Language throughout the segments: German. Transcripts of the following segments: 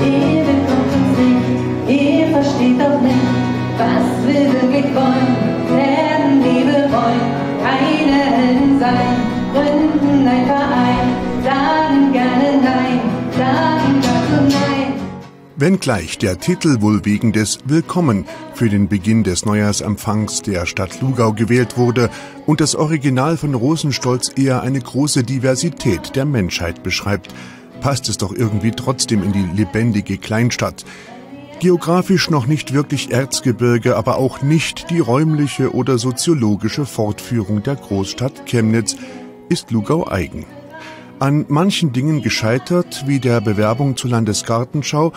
ihr bekommt uns nicht, ihr versteht doch nicht, was wir wirklich wollen, werden Liebe wollen, keine Helden sein, gründen ein Verein, sagen gerne Nein, sagen dazu Nein. Wenngleich der Titel wohl wegen des Willkommen für den Beginn des Neujahrsempfangs der Stadt Lugau gewählt wurde und das Original von Rosenstolz eher eine große Diversität der Menschheit beschreibt, passt es doch irgendwie trotzdem in die lebendige Kleinstadt. Geografisch noch nicht wirklich Erzgebirge, aber auch nicht die räumliche oder soziologische Fortführung der Großstadt Chemnitz ist Lugau eigen. An manchen Dingen gescheitert, wie der Bewerbung zur Landesgartenschau,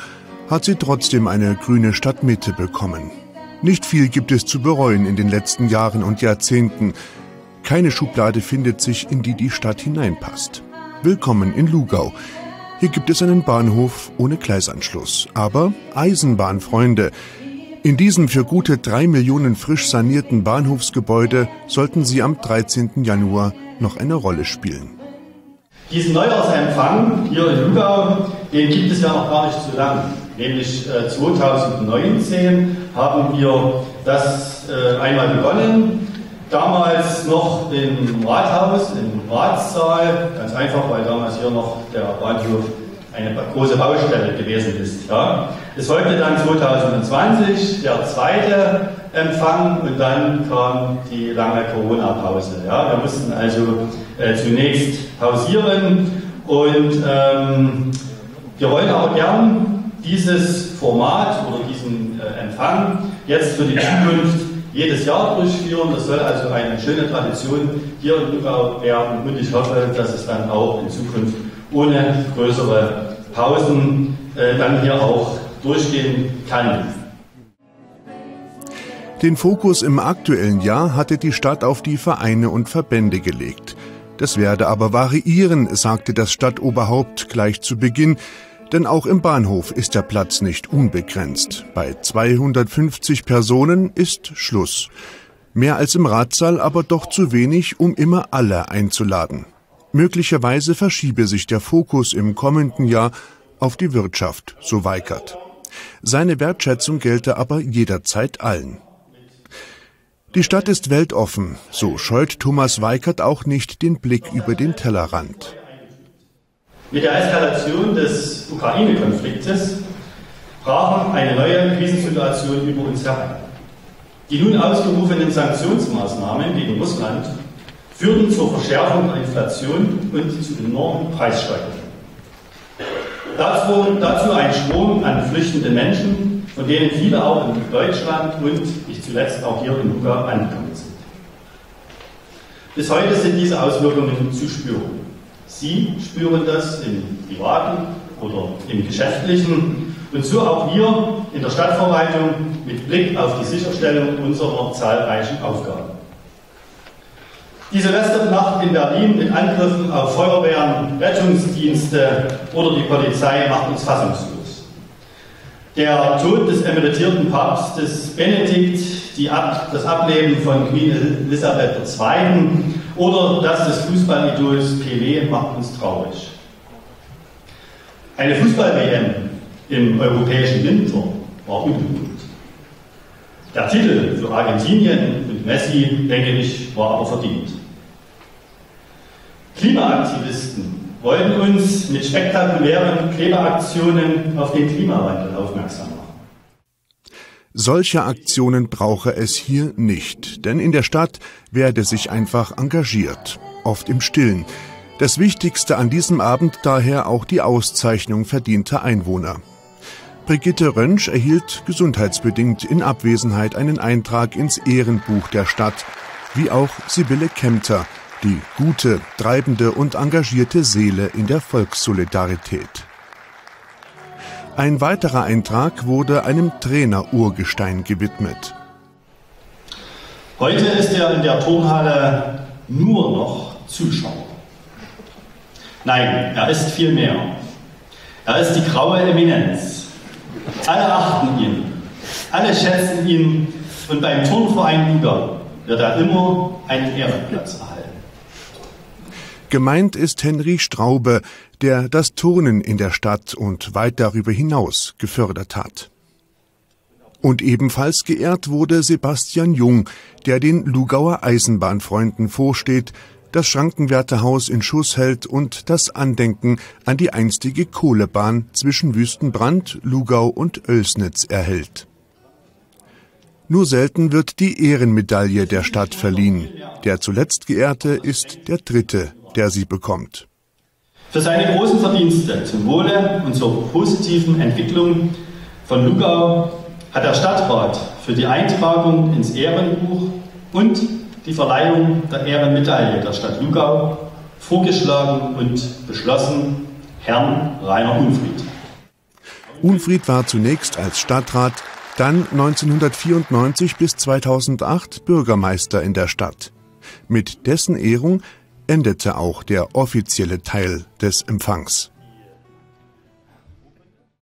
hat sie trotzdem eine grüne Stadtmitte bekommen. Nicht viel gibt es zu bereuen in den letzten Jahren und Jahrzehnten. Keine Schublade findet sich, in die die Stadt hineinpasst. Willkommen in Lugau. Hier gibt es einen Bahnhof ohne Gleisanschluss, aber Eisenbahnfreunde. In diesem für gute drei Millionen frisch sanierten Bahnhofsgebäude sollten sie am 13. Januar noch eine Rolle spielen. Diesen Neujahrsempfang hier in Lugau, den gibt es ja noch gar nicht so lange. Nämlich äh, 2019 haben wir das äh, einmal begonnen. Damals noch im Rathaus, im Ratssaal, ganz einfach, weil damals hier noch der Bahnhof eine große Baustelle gewesen ist. Ja. Es folgte dann 2020 der zweite Empfang und dann kam die lange Corona-Pause. Ja. Wir mussten also äh, zunächst pausieren und ähm, wir wollen auch gern dieses Format oder diesen äh, Empfang jetzt für die Zukunft jedes Jahr durchführen. Das soll also eine schöne Tradition hier in Lugau werden und ich hoffe, dass es dann auch in Zukunft ohne größere Pausen äh, dann hier auch durchgehen kann. Den Fokus im aktuellen Jahr hatte die Stadt auf die Vereine und Verbände gelegt. Das werde aber variieren, sagte das Stadtoberhaupt gleich zu Beginn, denn auch im Bahnhof ist der Platz nicht unbegrenzt. Bei 250 Personen ist Schluss. Mehr als im Ratssaal, aber doch zu wenig, um immer alle einzuladen. Möglicherweise verschiebe sich der Fokus im kommenden Jahr auf die Wirtschaft, so Weikert. Seine Wertschätzung gelte aber jederzeit allen. Die Stadt ist weltoffen, so scheut Thomas Weikert auch nicht den Blick über den Tellerrand. Mit der Eskalation des Ukraine-Konfliktes brachen eine neue Krisensituation über uns herein. Die nun ausgerufenen Sanktionsmaßnahmen gegen Russland führten zur Verschärfung der Inflation und zu enormen Preissteigerungen. Dazu, dazu ein Strom an flüchtenden Menschen, von denen viele auch in Deutschland und nicht zuletzt auch hier in Luga angekommen sind. Bis heute sind diese Auswirkungen zu spüren. Sie spüren das im privaten oder im geschäftlichen und so auch wir in der Stadtverwaltung mit Blick auf die Sicherstellung unserer zahlreichen Aufgaben. Die Silvesternacht in Berlin mit Angriffen auf Feuerwehren, Rettungsdienste oder die Polizei macht uns fassungslos. Der Tod des emeritierten Papstes Benedikt, Ab das Ableben von Queen Elisabeth II. oder das des Fußballidols Pelé macht uns traurig. Eine Fußball-WM im europäischen Winter war ungewohnt. Der Titel für Argentinien und Messi, denke ich, war aber verdient. Klimaaktivisten wollten uns mit spektakulären Kleberaktionen auf den Klimawandel aufmerksam machen. Solche Aktionen brauche es hier nicht, denn in der Stadt werde sich einfach engagiert, oft im Stillen. Das Wichtigste an diesem Abend daher auch die Auszeichnung verdienter Einwohner. Brigitte Rönsch erhielt gesundheitsbedingt in Abwesenheit einen Eintrag ins Ehrenbuch der Stadt, wie auch Sibylle Kempter, die gute, treibende und engagierte Seele in der Volkssolidarität. Ein weiterer Eintrag wurde einem Trainer-Urgestein gewidmet. Heute ist er in der Turnhalle nur noch Zuschauer. Nein, er ist viel mehr. Er ist die graue Eminenz. Alle achten ihn, alle schätzen ihn und beim Turnverein Luger wird er immer einen Ehrenplatz erhalten. Gemeint ist Henry Straube, der das Turnen in der Stadt und weit darüber hinaus gefördert hat. Und ebenfalls geehrt wurde Sebastian Jung, der den Lugauer Eisenbahnfreunden vorsteht, das Schrankenwärterhaus in Schuss hält und das Andenken an die einstige Kohlebahn zwischen Wüstenbrand, Lugau und Oelsnitz erhält. Nur selten wird die Ehrenmedaille der Stadt verliehen. Der zuletzt Geehrte ist der Dritte, der sie bekommt. Für seine großen Verdienste zum Wohle und zur positiven Entwicklung von Lugau hat der Stadtrat für die Eintragung ins Ehrenbuch und die Verleihung der Ehrenmedaille der Stadt Lugau vorgeschlagen und beschlossen Herrn Rainer Unfried. Unfried war zunächst als Stadtrat, dann 1994 bis 2008 Bürgermeister in der Stadt. Mit dessen Ehrung endete auch der offizielle Teil des Empfangs.